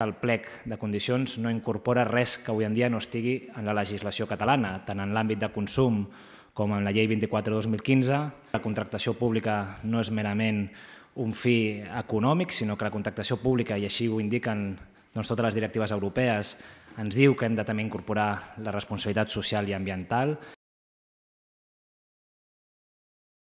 El plec de condicions no incorpora res que avui en dia no estigui en la legislació catalana, tant en l'àmbit de consum com en la llei 24-2015. La contractació pública no és merament un fi econòmic, sinó que la contractació pública, i així ho indiquen doncs, totes les directives europees, ens diu que hem de també incorporar la responsabilitat social i ambiental.